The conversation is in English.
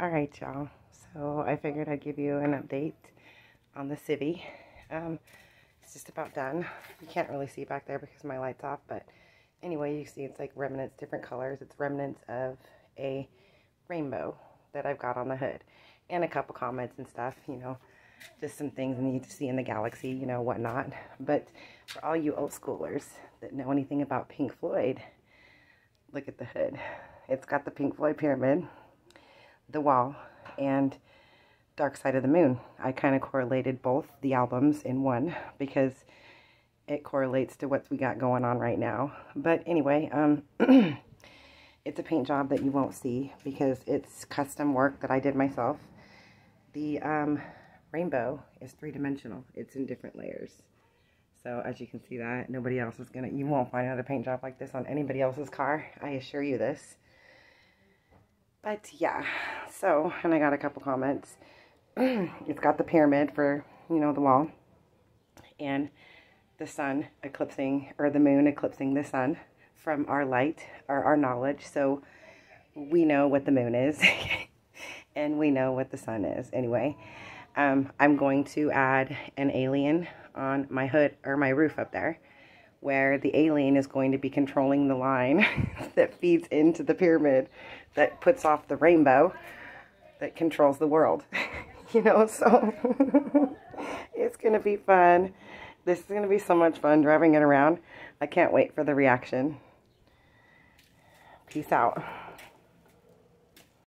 All right, y'all. So I figured I'd give you an update on the Civi. Um, it's just about done. You can't really see back there because my light's off, but anyway, you see it's like remnants, different colors. It's remnants of a rainbow that I've got on the hood. And a couple comments and stuff, you know, just some things you need to see in the galaxy, you know, whatnot. But for all you old schoolers that know anything about Pink Floyd, look at the hood. It's got the Pink Floyd pyramid the Wall and Dark Side of the Moon. I kind of correlated both the albums in one because it correlates to what we got going on right now. But anyway, um, it's a paint job that you won't see because it's custom work that I did myself. The um, rainbow is three-dimensional. It's in different layers. So as you can see that, nobody else is going to, you won't find another paint job like this on anybody else's car. I assure you this. But yeah, so, and I got a couple comments. it's got the pyramid for, you know, the wall. And the sun eclipsing, or the moon eclipsing the sun from our light, or our knowledge. So we know what the moon is. and we know what the sun is. Anyway, um, I'm going to add an alien on my hood, or my roof up there where the alien is going to be controlling the line that feeds into the pyramid that puts off the rainbow that controls the world. you know, so it's going to be fun. This is going to be so much fun driving it around. I can't wait for the reaction. Peace out.